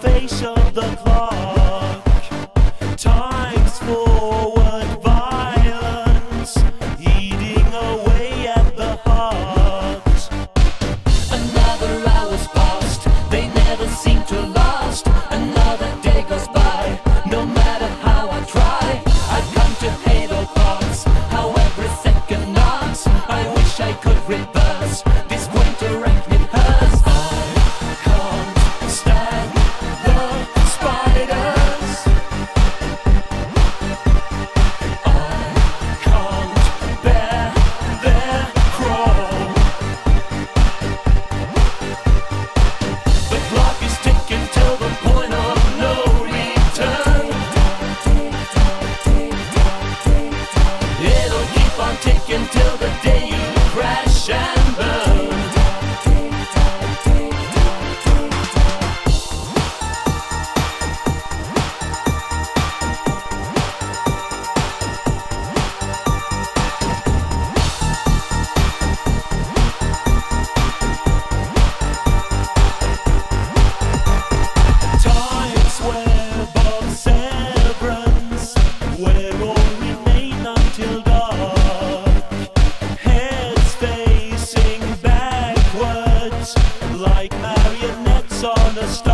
face of the clock. understand.